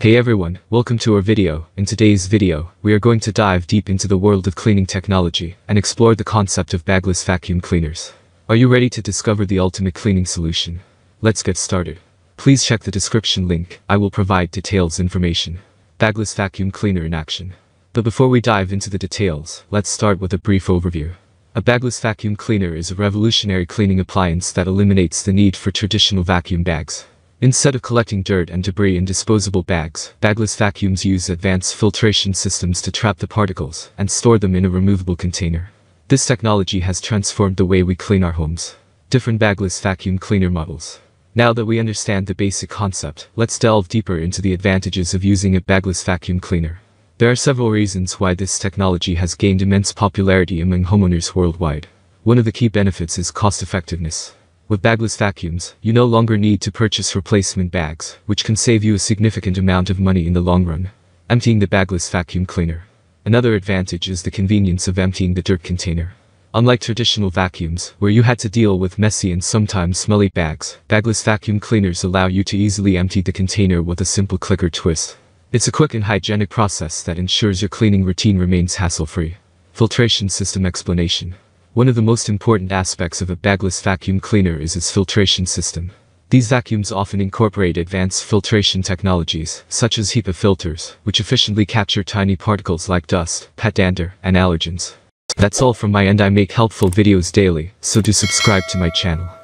Hey everyone, welcome to our video. In today's video, we are going to dive deep into the world of cleaning technology and explore the concept of bagless vacuum cleaners. Are you ready to discover the ultimate cleaning solution? Let's get started. Please check the description link, I will provide details information. Bagless vacuum cleaner in action. But before we dive into the details, let's start with a brief overview. A bagless vacuum cleaner is a revolutionary cleaning appliance that eliminates the need for traditional vacuum bags. Instead of collecting dirt and debris in disposable bags, bagless vacuums use advanced filtration systems to trap the particles and store them in a removable container. This technology has transformed the way we clean our homes. Different bagless vacuum cleaner models. Now that we understand the basic concept, let's delve deeper into the advantages of using a bagless vacuum cleaner. There are several reasons why this technology has gained immense popularity among homeowners worldwide. One of the key benefits is cost effectiveness. With bagless vacuums, you no longer need to purchase replacement bags, which can save you a significant amount of money in the long run. Emptying the bagless vacuum cleaner. Another advantage is the convenience of emptying the dirt container. Unlike traditional vacuums, where you had to deal with messy and sometimes smelly bags, bagless vacuum cleaners allow you to easily empty the container with a simple click or twist. It's a quick and hygienic process that ensures your cleaning routine remains hassle-free. Filtration System Explanation One of the most important aspects of a bagless vacuum cleaner is its filtration system. These vacuums often incorporate advanced filtration technologies, such as HEPA filters, which efficiently capture tiny particles like dust, pet dander, and allergens. That's all from my end I make helpful videos daily, so do subscribe to my channel.